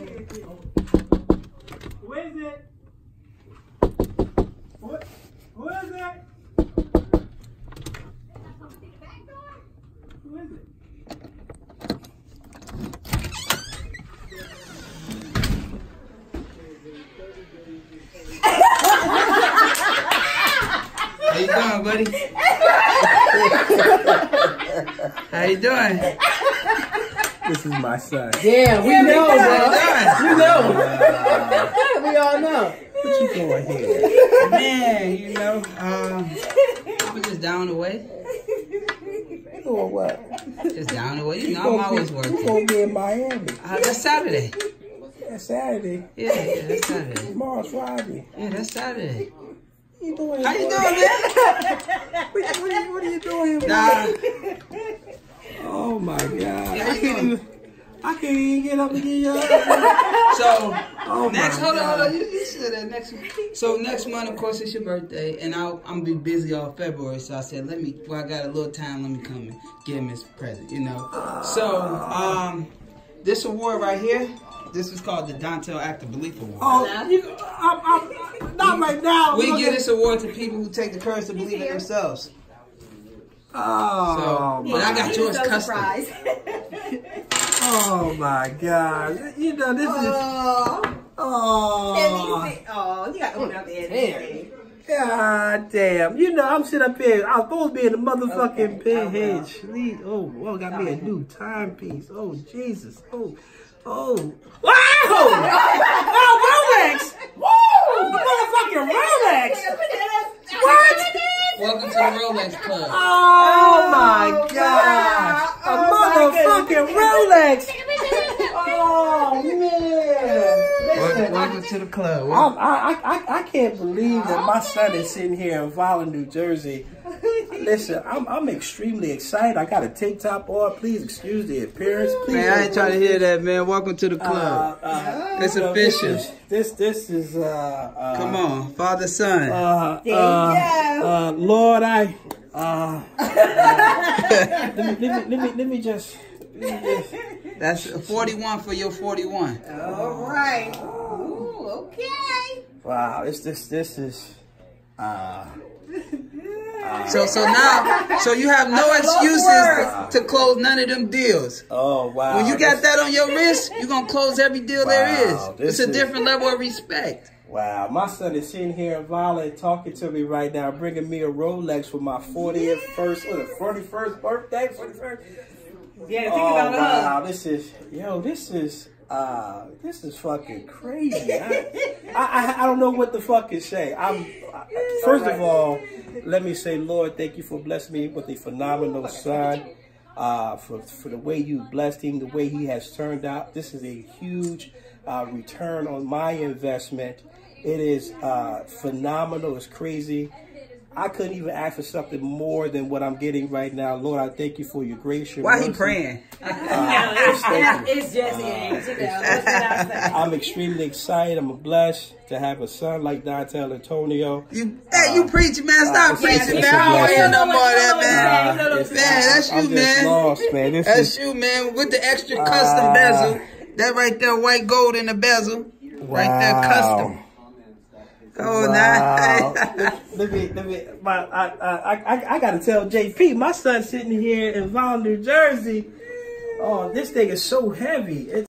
Who is it? Who, who is it? Who is it? How you doing, buddy? How you doing? This is my son. Yeah, we know, bro. We all know. What you doing here? Man, you know, um, I'm just down the way. You doing what? Just down the way. You know, I'm always working. You gonna be in Miami. Uh, that's Saturday. That's Saturday. Yeah, yeah, that's Saturday. Tomorrow's Friday. Yeah, that's Saturday. What you doing? How you doing, man? What, what, are you- what are you doing? Nah, Oh my God. Yeah, I can't even. I can't even get up and get you up. so Oh next, hold on, hold on. You, you said that next. So next month, of course, it's your birthday, and I'll, I'm gonna be busy all February. So I said, let me. Well, I got a little time. Let me come and give him his present. You know. So um, this award right here, this is called the Dontell Act of Belief Award. Oh, you, I'm, I'm, not right now. We give this award to people who take the courage to believe in themselves. Oh, So, but I got yours so custom. oh my God. You know, this is. Oh, Oh. oh, you got to open up the. God damn. You know, I'm sitting up here. I'm supposed to be in the motherfucking. Lead. Oh, oh, got me a new timepiece. Oh, Jesus. Oh, oh. Wow! oh, Rolex! Woo! Motherfucking Rolex! What? Welcome to the Rolex Club. Oh, my oh, gosh. A motherfucking Rolex! Oh, man. Wel- Welcome to the club. I'm, I, I, I- I can't believe that my son is sitting here in Volland, New Jersey. Listen, I'm, I'm extremely excited. I got a tank top on. Please excuse the appearance. Please Man, I ain't trying to hear that, man. Welcome to the Uh, club. uh, It's you official. This is, this, this is uh, uh, Come on, father, son. Uh, There uh, you uh, Lord, I. Uh, let, me, let, me, let, me, let me just. Let me just That's 41 for your 41. All right. Ooh, okay. wow, this, this, this is. Uh, So so now, so you have no excuses to close none of them deals. oh wow! When you got This- that on your wrist, you're going to close every deal there Wow, is. this It's a is- different level of respect. Wow, my son is sitting here in Violet talking to me right now, bringing me a Rolex for my 40th first, what, 41st birthday, 41st. Yeah, think Oh about it. wow, this is yo, this is uh, this is fucking crazy. I, I, I don't know what the fuck to say. I'm I- first of all, let me say, Lord, thank you for blessing me with a phenomenal son. Uh, for for the way you blessed him, the way he has turned out. This is a huge uh, return on my investment. It is uh, phenomenal. It's crazy. I couldn't even ask for something more than what I'm getting right now. Lord, I thank you for your grace. Your Why he mercy. praying? Uh, just thank you. It's just games, you know. What can I say? I'm extremely excited. I'm a blessed to have a son like Dontell Antonio. You, hey, you preaching, man. Stop uh, preaching, it's man. a I don't hear blessing. no more of that, Uh, man. it's- Man, that's I'm you, man. lost, man. This That's is you, man. With the extra custom Uh, bezel. That right there, white gold in the bezel. Right there, custom. Oh, wow. let me, let me. My, I, I, I, I got to tell JP. My son's sitting here in Vaughn, New Jersey. Oh, this thing is so heavy. It's